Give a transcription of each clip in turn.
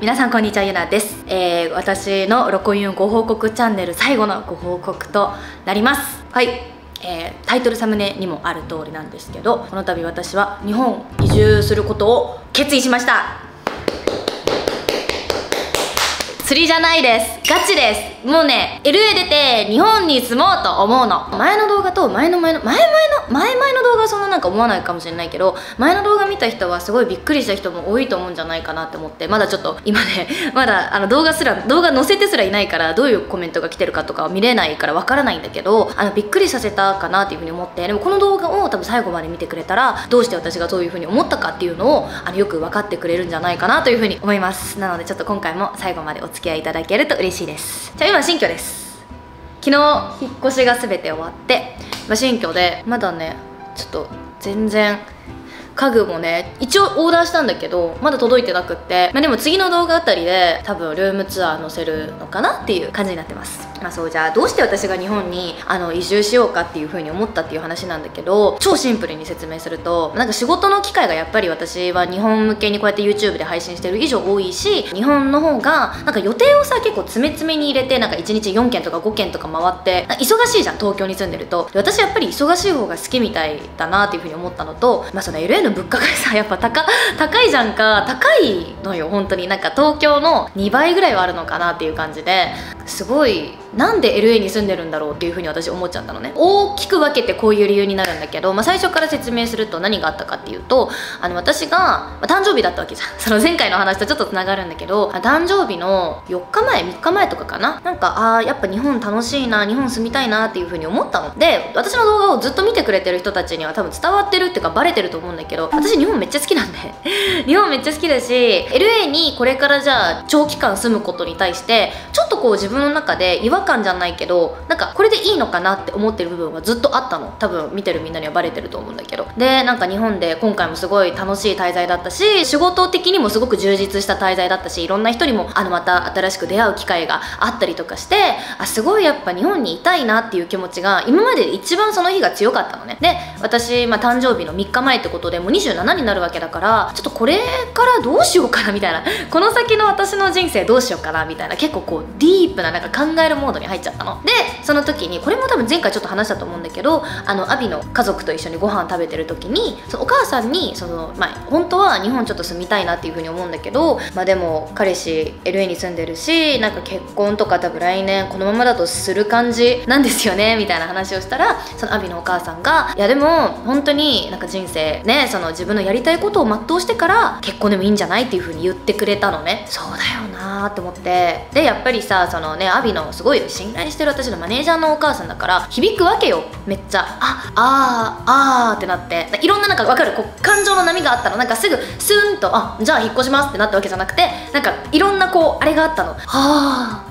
皆さんこんにちはゆなです、えー、私のロコユンご報告チャンネル最後のご報告となります。はい、えー、タイトルサムネにもある通りなんですけどこの度私は日本移住することを決意しました。釣りじゃないです。ガチです。もうね LA 出て日本に住もうと思うの。前の動画と前の前の前々の前々の動画はそんななんか思わないかもしれないけど前の動画見た人はすごいびっくりした人も多いと思うんじゃないかなって思ってまだちょっと今ね まだあの動画すら動画載せてすらいないからどういうコメントが来てるかとか見れないからわからないんだけどあのびっくりさせたかなっていうふうに思ってでもこの動画を多分最後まで見てくれたらどうして私がどういうふうに思ったかっていうのをあのよく分かってくれるんじゃないかなというふうに思います。なのでちょっと今回も最後までお付き合いいただけると嬉しいです。今新居です。昨日引っ越しが全て終わって、新居でまだねちょっと全然家具もね一応オーダーしたんだけどまだ届いてなくって、まあ、でも次の動画あたりで多分ルームツアー載せるのかなっていう感じになってます。まあそうじゃあどうして私が日本にあの移住しようかっていう風に思ったっていう話なんだけど超シンプルに説明するとなんか仕事の機会がやっぱり私は日本向けにこうやって YouTube で配信してる以上多いし日本の方がなんか予定をさ結構詰め詰めに入れてなんか1日4件とか5件とか回って忙しいじゃん東京に住んでると。私やっぱり忙しい方が好きみたいだなっていう風に思ったのとまあその LA の物価がさやっぱ高高いじゃんか。高いのよ本当に。なんか東京の2倍ぐらいはあるのかなっていう感じで。すごいなんで LA に住んでるんだろうっていうふうに私思っちゃったのね。大きく分けてこういう理由になるんだけど、まあ、最初から説明すると何があったかっていうとあの私が、まあ、誕生日だったわけじゃん。その前回の話とちょっとつながるんだけど誕生日の4日前3日前とかかな。なんかああやっぱ日本楽しいな日本住みたいなっていうふうに思ったの。で私の動画をずっと見てくれてる人たちには多分伝わってるっていうかバレてると思うんだけど私日本めっちゃ好きなんで。日本めっちゃ好きだし LA にこれからじゃあ長期間住むことに対してちょっとこう自分の中で違和感じゃないけどなんかこれでいいのかなって思ってる部分はずっとあったの。多分見てるみんなにはバレてると思うんだけど。でなんか日本で今回もすごい楽しい滞在だったし仕事的にもすごく充実した滞在だったしいろんな人にもあのまた新しく出会う機会があったりとかしてあすごいやっぱ日本にいたいなっていう気持ちが今までで一番その日が強かったのね。で私、まあ、誕生日の3日前ってことでもう27になるわけだからちょっとこれからどうしようかなみたいな。この先の私の人生どうしようかなみたいな。結構こうディープななんか考えるものモードに入っちゃったの。でその時にこれも多分前回ちょっと話したと思うんだけどあのアビの家族と一緒にご飯食べてる時にそのお母さんにその、まあ、本当は日本ちょっと住みたいなっていうふうに思うんだけど、まあ、でも彼氏 LA に住んでるしなんか結婚とか多分来年このままだとする感じなんですよねみたいな話をしたらそのアビのお母さんがいやでも本当になんか人生ねその自分のやりたいことを全うしてから結婚でもいいんじゃないっていうふうに言ってくれたのね。そうだよなーって思って。でやっぱりさそのねアビのすごい信頼してる私のマネージャーのお母さんだから響くわけよ。めっちゃ。ああーあーってなって。いろんななんか分かるこう感情の波があったの。なんかすぐスーンとあじゃあ引っ越しますってなったわけじゃなくてなんかいろんなこうあれがあったの。はあ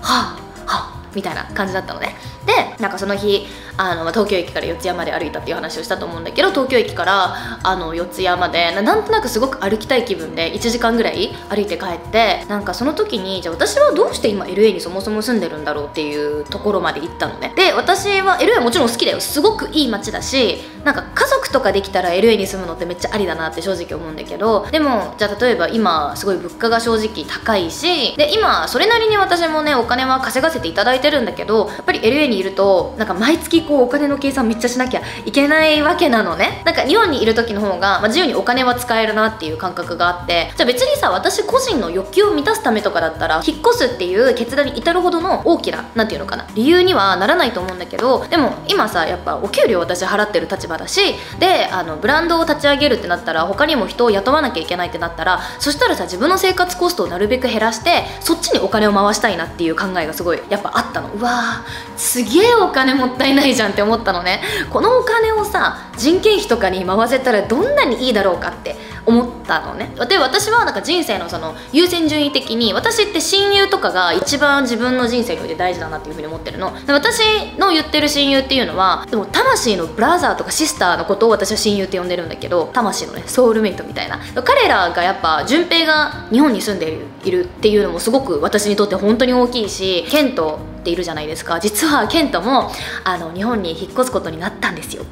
はあはあみたいな感じだったのね。でなんかその日あの東京駅から四谷まで歩いたっていう話をしたと思うんだけど東京駅からあの四谷までなんとなくすごく歩きたい気分で1時間ぐらい歩いて帰ってなんかその時にじゃあ私はどうして今 LA にそもそも住んでるんだろうっていうところまで行ったのね。で私は LA はもちろん好きだよ。すごくいい街だしなんか家族とかできたら LA に住むのってめっちゃありだなって正直思うんだけどでもじゃあ例えば今すごい物価が正直高いしで今それなりに私もねお金は稼がせていただいてるんだけどやっぱり LA にいるとなんか毎月こうお金の計算めっちゃしなきゃいけないわけなのね。なんか日本にいる時の方が、まあ、自由にお金は使えるなっていう感覚があって。じゃあ別にさ私個人の欲求を満たすためとかだったら引っ越すっていう決断に至るほどの大きな何て言うのかな理由にはならないと思うんだけどでも今さやっぱお給料私払ってる立場だしであのブランドを立ち上げるってなったら他にも人を雇わなきゃいけないってなったらそしたらさ自分の生活コストをなるべく減らしてそっちにお金を回したいなっていう考えがすごいやっぱあったの。うわーすげえお金もったいないじゃんって思ったのね。このお金をさ人件費とかに回せたらどんなにいいだろうかって思ったのね。で私はなんか人生のその優先順位的に私って親友とかが一番自分の人生において大事だなっていうふうに思ってるの。私の言ってる親友っていうのはでも魂のブラザーとかシスターのことを私は親友って呼んでるんだけど魂のねソウルメイトみたいな。彼らがやっぱ順平が日本に住んでいるっていうのもすごく私にとって本当に大きいしケントっているじゃないですか。実はケントもあの日本に引っ越すことになったんですよ。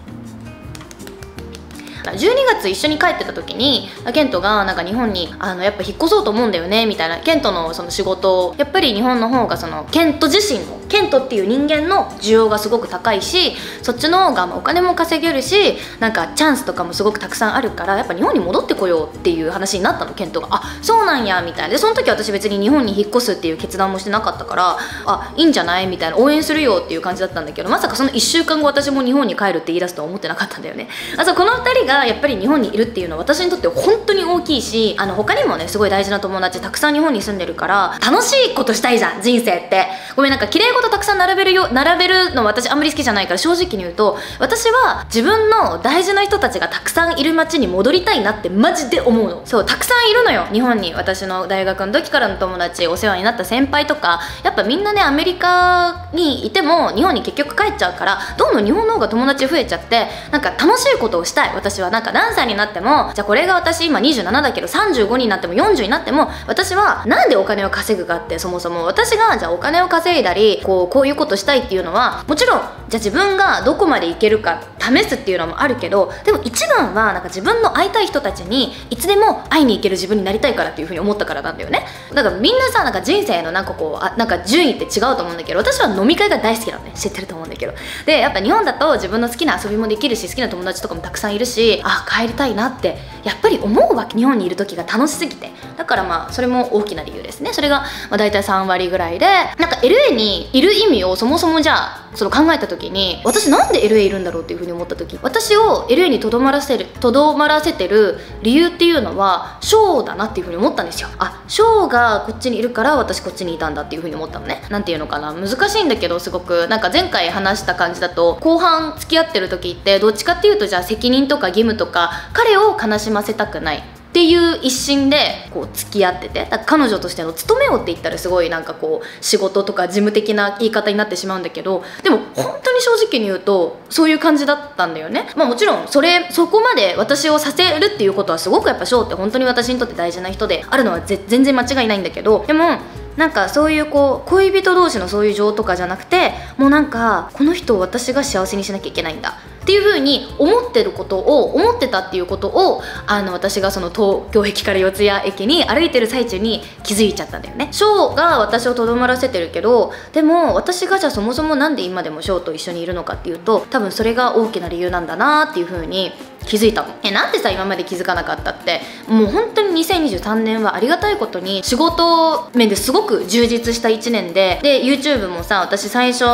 12月一緒に帰ってた時にケントがなんか日本にあのやっぱ引っ越そうと思うんだよねみたいなケントのその仕事やっぱり日本の方がそのケント自身のケントっていう人間の需要がすごく高いしそっちの方がお金も稼げるしなんかチャンスとかもすごくたくさんあるからやっぱ日本に戻ってこようっていう話になったのケントが。あそうなんやみたいな。でその時私別に日本に引っ越すっていう決断もしてなかったからあいいんじゃない？みたいな。応援するよっていう感じだったんだけどまさかその1週間後私も日本に帰るって言い出すとは思ってなかったんだよね。あそうこの2人がやっぱり日本にいるっていうのは私にとって本当に大きいしあの他にもねすごい大事な友達たくさん日本に住んでるから楽しいことしたいじゃん人生って。ごめんなんか綺麗事たくさん並べるよ並べるの私あんまり好きじゃないから正直に言うと私は自分の大事な人たちがたくさんいる街に戻りたいなってマジで思うの。そうたくさんいるのよ日本に。私の大学の時からの友達お世話になった先輩とか。やっぱみんなねアメリカにいても日本に結局帰っちゃうからどんどん日本の方が友達増えちゃってなんか楽しいことをしたい私は。なんか何歳になってもじゃあこれが私今27だけど35になっても40になっても私はなんでお金を稼ぐかってそもそも。私がじゃあお金を稼いだりこうこういうことしたいっていうのはもちろんじゃあ自分がどこまでいけるか試すっていうのもあるけどでも一番はなんか自分の会いたい人たちにいつでも会いに行ける自分になりたいからっていうふうに思ったからなんだよね。だからみんなさなんか人生のなんかこうあなんか順位って違うと思うんだけど私は飲み会が大好きなのね。知ってると思うんだけど。でやっぱ日本だと自分の好きな遊びもできるし好きな友達とかもたくさんいるしあ帰りたいなってやっぱり思うわけ日本にいる時が楽しすぎて。だからまあそれも大きな理由ですね。それがまあ大体3割ぐらいでなんか LA にいる意味をそもそもじゃあその考えた時に私なんで LA いるんだろうっていうふうに思った時私を LA にとどまらせるとどまらせてる理由っていうのはショーだなっていうふうに思ったんですよ。あショーがこっちにいるから私こっちにいたんだっていうふうに思ったのね。なんていうのかな。難しいんだけどすごく。なんか前回話した感じだと後半付き合ってる時ってどっちかっていうとじゃあ責任とか義務とか彼を悲しませたくない。っていう一心でこう付き合っててだ彼女としての務めをって言ったらすごいなんかこう仕事とか事務的な言い方になってしまうんだけどでも本当に正直に言うとそういう感じだったんだよね。まあもちろんそれそこまで私をさせるっていうことはすごくやっぱ翔って本当に私にとって大事な人であるのは全然間違いないんだけどでもなんかそういうこう恋人同士のそういう情とかじゃなくてもうなんかこの人を私が幸せにしなきゃいけないんだ。っていう風に思ってることを思ってたっていうことをあの私がその東京駅から四谷駅に歩いてる最中に気づいちゃったんだよね。翔が私をとどまらせてるけどでも私がじゃあそもそも何で今でも翔と一緒にいるのかっていうと多分それが大きな理由なんだなっていう風に気づいたの。えなんでさ今まで気づかなかったって？もう本当に2023年はありがたいことに仕事面ですごく充実した1年でで YouTube もさ私最初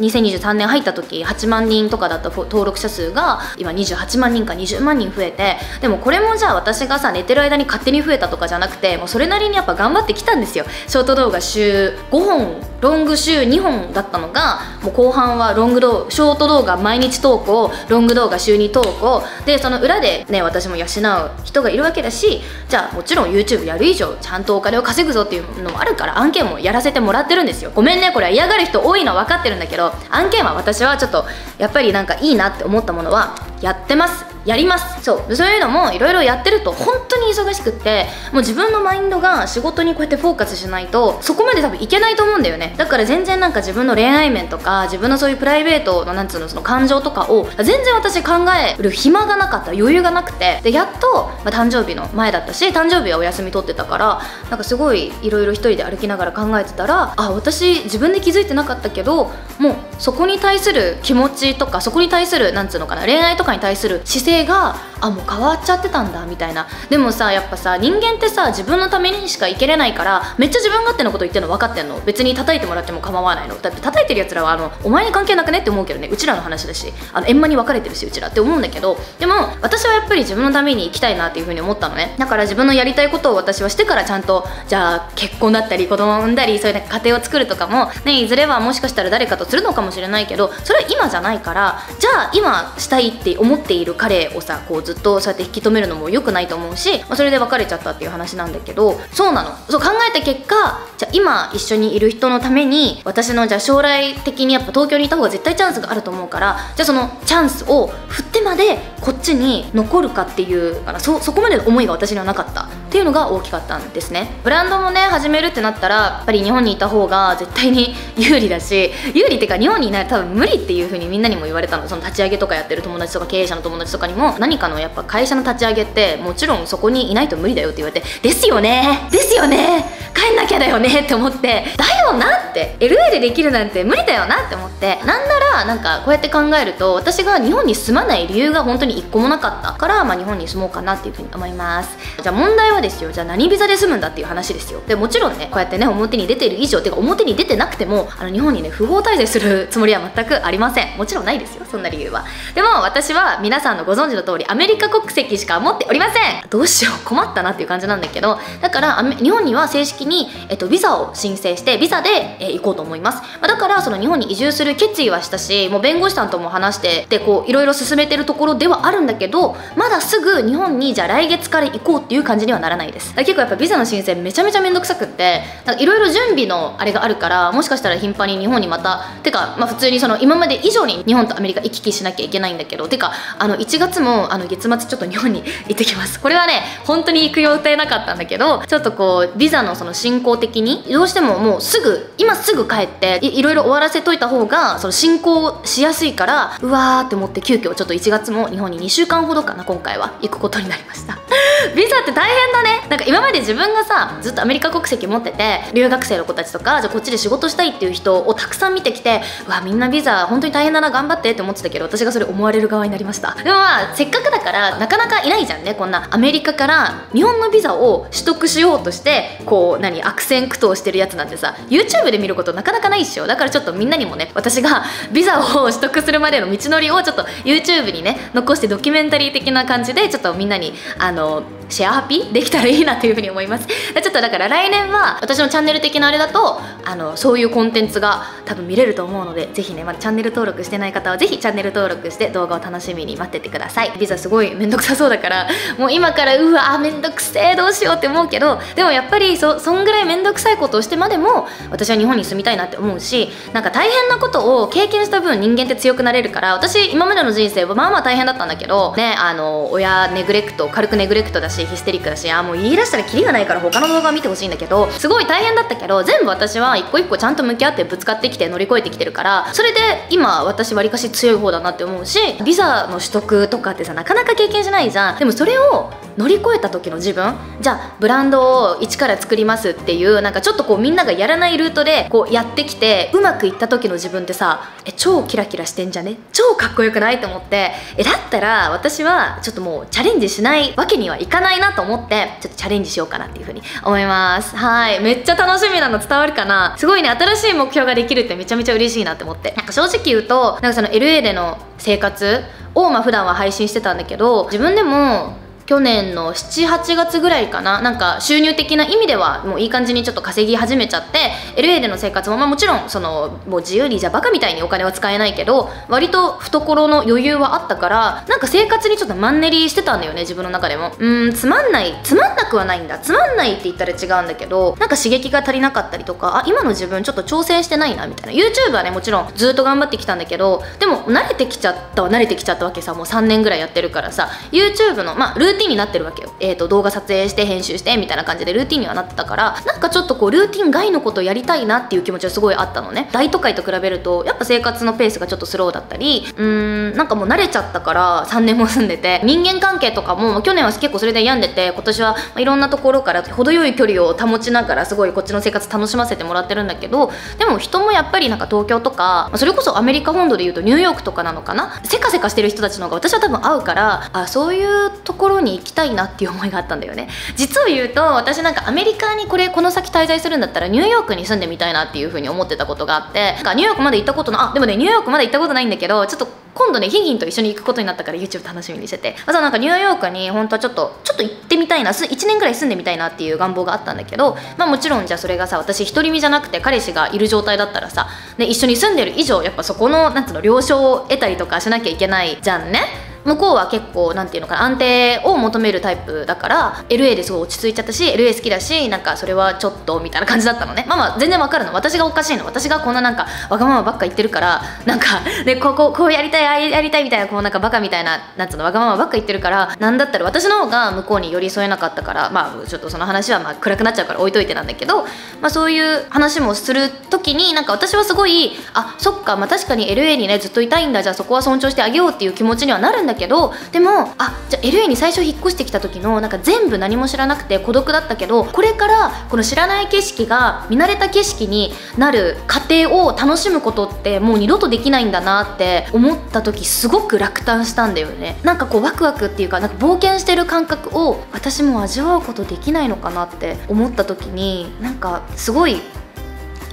2023年入った時8万人とかだった登録者数が今28万人か20万人増えてでもこれもじゃあ私がさ寝てる間に勝手に増えたとかじゃなくてもうそれなりにやっぱ頑張ってきたんですよ。ショート動画週5本ロング週2本だったのがもう後半はロング動ショート動画毎日投稿ロング動画週2投稿。でその裏でね私も養う人がいるわけだしじゃあもちろん YouTube やる以上ちゃんとお金を稼ぐぞっていうのもあるから案件もやらせてもらってるんですよ。ごめんねこれは嫌がる人多いのは分かってるんだけど案件は私はちょっとやっぱりなんかいいなって思ったものはやってます。やります。そう。そういうのもいろいろやってると本当に忙しくってもう自分のマインドが仕事にこうやってフォーカスしないとそこまで多分いけないと思うんだよね。だから全然なんか自分の恋愛面とか自分のそういうプライベートのなんつうのその感情とかを全然私考える暇がなかった余裕がなくて。でやっと、まあ、誕生日の前だったし誕生日はお休み取ってたからなんかすごいいろいろ一人で歩きながら考えてたらあ私自分で気づいてなかったけどもうそこに対する気持ちとかそこに対するなんつうのかな恋愛とかに対する姿勢があもう変わっちゃってたんだみたいな。でもさやっぱさ人間ってさ自分のためにしか生きれないからめっちゃ自分勝手なこと言ってるの分かってんの。別に叩いてもらっても構わないの。だって叩いてるやつらはあのお前に関係なくねって思うけどね。うちらの話だし。あの円満に分かれてるしうちらって思うんだけど。でも私はやっぱり自分のために生きたいなっていうふうに思ったのね。だから自分のやりたいことを私はしてからちゃんとじゃあ結婚だったり子供を産んだりそういう家庭を作るとかもねいずれはもしかしたら誰かとするのかもしれないけどそれは今じゃないからじゃあ今したいって思っている彼をさこうずっとそうやって引き止めるのも良くないと思うし、まあ、それで別れちゃったっていう話なんだけどそうなの。そう考えた結果じゃ今一緒にいる人のために私のじゃ将来的にやっぱ東京にいた方が絶対チャンスがあると思うからじゃあそのチャンスを振ってまでこっちに残るかっていうあのそそこまでの思いが私にはなかった。っていうのが大きかったんですね。ブランドもね始めるってなったらやっぱり日本にいた方が絶対に有利だし有利っていうか日本にいないと多分無理っていう風にみんなにも言われたの。その立ち上げとかやってる友達とか経営者の友達とかにも何かのやっぱ会社の立ち上げってもちろんそこにいないと無理だよって言われてですよねですよね帰んなきゃだよねって思ってだよなって LA でできるなんて無理だよなって思ってなんならなんかこうやって考えると私が日本に住まない理由が本当に1個もなかったから、まあ、日本に住もうかなっていうふうに思います。じゃあ問題はですよじゃあ何ビザで住むんだっていう話ですよ。でもちろんねこうやってね表に出てる以上てか表に出てなくてもあの日本にね不法滞在するつもりは全くありません。もちろんないですよそんな理由は。でも私は皆さんのご存知の通りアメリカ国籍しか持っておりません。どうしよう困ったなっていう感じなんだけどだから日本には正式に、えっと、ビザを申請してビザで、え、行こうと思います、ま、だからその日本に移住する決意はしたしもう弁護士さんとも話してでこういろいろ進めてるところではあるんだけどまだすぐ日本にじゃあ来月から行こうっていう感じにはならないです。結構やっぱビザの申請めちゃめちゃめんどくさくっていろいろ準備のあれがあるからもしかしたら頻繁に日本にまたてか、まあ、普通にその今まで以上に日本とアメリカ行き来しなきゃいけないんだけどてかあの1月もあの月末ちょっと日本に行ってきます。これはね本当に行く予定なかったんだけどちょっとこうビザのその進行的にどうしてももうすぐ今すぐ帰っていろいろ終わらせといた方がその進行しやすいからうわーって思って急遽ちょっと1月も日本に2週間ほどかな今回は行くことになりました。ビザって大変だね。なんか今まで自分がさずっとアメリカ国籍持ってて留学生の子たちとかじゃあこっちで仕事したいっていう人をたくさん見てきてうわみんなビザ本当に大変だな頑張ってって思ってたけど私がそれ思われる側になりました。でもまあせっかくだからなかなかいないじゃんねこんなアメリカから日本のビザを取得しようとしてこう何悪戦苦闘してるやつなんてさ YouTube で見ることなかなかないっしょ。だからちょっとみんなにもね私がビザを取得するまでの道のりをちょっと YouTube にね残してドキュメンタリー的な感じでちょっとみんなにあのシェアハピ？できたらいいなというふうに思います。ちょっとだから来年は私のチャンネル的なあれだとあのそういうコンテンツが多分見れると思うのでぜひねまだチャンネル登録してない方はぜひチャンネル登録して動画を楽しみに待っててください。ビザすごいめんどくさそうだからもう今からうわめんどくせえどうしようって思うけどでもやっぱりそそんぐらいめんどくさいことをしてまでも私は日本に住みたいなって思うしなんか大変なことを経験した分人間って強くなれるから私今までの人生はまあまあ大変だったんだけどねあの親ネグレクト軽くネグレクトだしヒステリックだしあもう言い出したらキリがないから他の動画を見てほしいんだけどすごい大変だったけど全部私は一個一個ちゃんと向き合ってぶつかってきて乗り越えてきてるからそれで今私わりかし強い方だなって思うしビザの取得とかってさなかなか経験しないじゃん。でもそれを乗り越えた時の自分じゃあブランドを一から作りますっていうなんかちょっとこうみんながやらないルートでこうやってきてうまくいった時の自分ってさえ超キラキラしてんじゃね？超かっこよくない？と思って。えだったら私はちょっともうチャレンジしないわけにはいかない。ないなと思ってちょっとチャレンジしようかなっていうふうに思います。はい。めっちゃ楽しみなの伝わるかな？すごいね新しい目標ができるってめちゃめちゃ嬉しいなって思って。なんか正直言うとなんかその LA での生活をまあ普段は配信してたんだけど自分でも去年の78月ぐらいかななんか収入的な意味ではもういい感じにちょっと稼ぎ始めちゃって LA での生活も、まあ、もちろんそのもう自由にじゃバカみたいにお金は使えないけど割と懐の余裕はあったからなんか生活にちょっとマンネリしてたんだよね自分の中でも。うんつまんないつまんなくはないんだ。つまんないって言ったら違うんだけどなんか刺激が足りなかったりとかあ今の自分ちょっと挑戦してないなみたいな。YouTube はねもちろんずっと頑張ってきたんだけどでも慣れてきちゃったは慣れてきちゃったわけさもう3年ぐらいやってるからさ。YouTube のまあルーーティンになってるわけよ、えーと、動画撮影して編集してみたいな感じでルーティンにはなってたからなんかちょっとこうルーティン外のことをやりたいなっていう気持ちはすごいあったのね。大都会と比べるとやっぱ生活のペースがちょっとスローだったりうーんなんかもう慣れちゃったから3年も住んでて。人間関係とかも去年は結構それで病んでて今年はいろんなところから程よい距離を保ちながらすごいこっちの生活楽しませてもらってるんだけどでも人もやっぱりなんか東京とかそれこそアメリカ本土でいうとニューヨークとかなのかな？せかせかしてる人たちの方が私は多分合うからあそういうところにに行きたいなっていう思いがあったんだよね。実を言うと私なんかアメリカにこれこの先滞在するんだったらニューヨークに住んでみたいなっていう風に思ってたことがあってなんかニューヨークまで行ったことのあでもねニューヨークまだ行ったことないんだけどちょっと今度ねヒンヒンと一緒に行くことになったから YouTube 楽しみにしてて。まずはなんかニューヨークに本当はちょっとちょっと行ってみたいな1年ぐらい住んでみたいなっていう願望があったんだけどまあもちろんじゃあそれがさ私独り身じゃなくて彼氏がいる状態だったらさ、ね、一緒に住んでる以上やっぱそこのなんつうの了承を得たりとかしなきゃいけないじゃんね。向こうは結構なんていうのかな安定を求めるタイプだから LA ですごい落ち着いちゃったし LA 好きだしなんかそれはちょっとみたいな感じだったのね。まあまあ全然わかるの。私がおかしいの。私がこんななんかわがままばっか言ってるからなんかでこここうやりたいああやりたいみたいなこうなんかバカみたいななんつうのわがままばっか言ってるからなんだったら私の方が向こうに寄り添えなかったからまあちょっとその話はまあ暗くなっちゃうから置いといてなんだけどまあそういう話もする時になんか私はすごいあそっかまあ確かに LA にねずっといたいんだ。じゃあそこは尊重してあげようっていう気持ちにはなるんだけどけどでもあじゃあ LA に最初引っ越してきた時のなんか全部何も知らなくて孤独だったけどこれからこの知らない景色が見慣れた景色になる過程を楽しむことってもう二度とできないんだなって思った時すごく落胆したんだよね。なんかこうワクワクっていうかなんか冒険してる感覚を私も味わうことできないのかなって思った時になんかすごい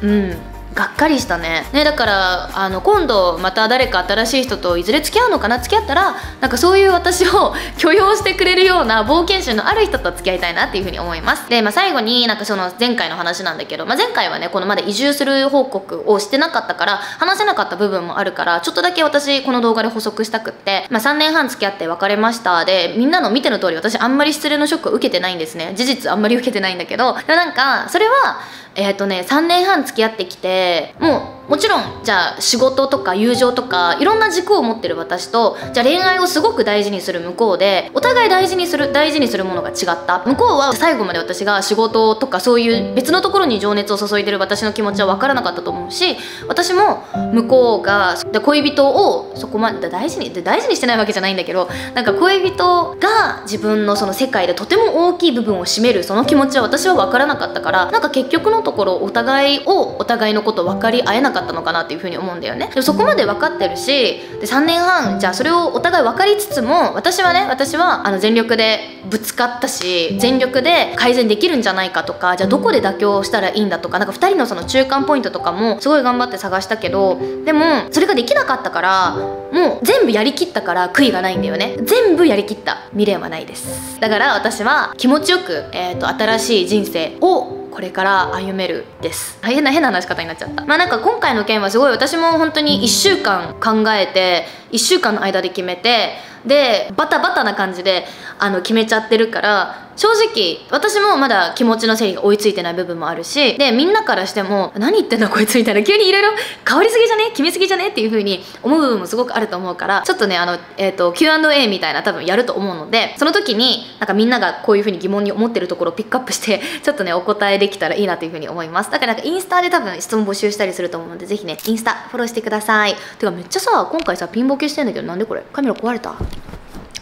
うん。がっかりしたね。ねだからあの今度また誰か新しい人といずれ付き合うのかな？付き合ったらなんかそういう私を 許容してくれるような冒険心のある人と付き合いたいなっていうふうに思います。で、まあ、最後になんかその前回の話なんだけど、まあ、前回はねこのまだ移住する報告をしてなかったから話せなかった部分もあるからちょっとだけ私この動画で補足したくって、まあ、3年半付き合って別れました。でみんなの見ての通り私あんまり失恋のショックを受けてないんですね。事実あんまり受けてないんだけど。でなんかそれはえっ、ー、とね3年半付き合ってきてもうもちろんじゃあ仕事とか友情とかいろんな軸を持ってる私とじゃあ恋愛をすごく大事にする向こうでお互い大事にする大事にするものが違った。向こうは最後まで私が仕事とかそういう別のところに情熱を注いでる私の気持ちは分からなかったと思うし私も向こうが恋人をそこまで大事に大事にしてないわけじゃないんだけどなんか恋人が自分のその世界でとても大きい部分を占めるその気持ちは私は分からなかったからなんか結局のところお互いをお互いのこと分かり合えなかったのかなっていうふうに思うんだよね。でもそこまで分かってるしで3年半じゃあそれをお互い分かりつつも私はね私はあの全力でぶつかったし全力で改善できるんじゃないかとかじゃあどこで妥協したらいいんだとかなんか2人のその中間ポイントとかもすごい頑張って探したけどでもそれができなかったからもう全部やりきったから悔いがないんだよね。全部やりきった未練はないです。だから私は気持ちよく、えーと新しい人生をこれから歩めるです。変な変な話し方になっちゃった。まあなんか今回の件はすごい私も本当に1週間考えて1週間の間で決めてでバタバタな感じであの決めちゃってるから正直私もまだ気持ちの整理が追いついてない部分もあるしでみんなからしても何言ってんだこいつみたいな急にいろいろ変わりすぎじゃね？決めすぎじゃね？っていう風に思う部分もすごくあると思うからちょっとねあの、えーと、Q&A みたいな多分やると思うのでその時になんかみんながこういう風に疑問に思ってるところをピックアップしてちょっとねお答えできたらいいなという風に思います。だからなんかインスタで多分質問募集したりすると思うのでぜひねインスタフォローしてください。てかめっちゃさ今回さピンボケしてんだけどなんでこれ？カメラ壊れた？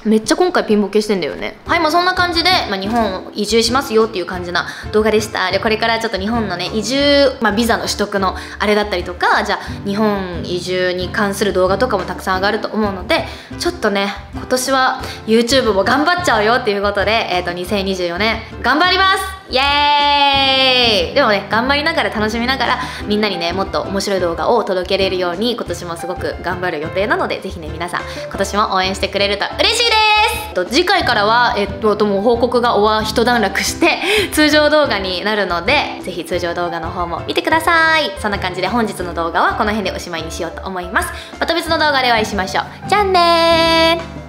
めっちゃ今回ピンボケしてんだよね。はいまあそんな感じで、まあ、日本移住しますよっていう感じな動画でした。でこれからちょっと日本のね移住、まあ、ビザの取得のあれだったりとかじゃあ日本移住に関する動画とかもたくさん上がると思うのでちょっとね今年は YouTube も頑張っちゃうよっていうことで、えー、と2024年頑張りますイエーイ。でもね頑張りながら楽しみながらみんなにねもっと面白い動画を届けれるように今年もすごく頑張る予定なのでぜひね皆さん今年も応援してくれると嬉しいです。と次回からは、えっと、とも報告が終わ一段落して 通常動画になるのでぜひ通常動画の方も見てください。そんな感じで本日の動画はこの辺でおしまいにしようと思います。また別の動画でお会いしましょう。じゃあねー。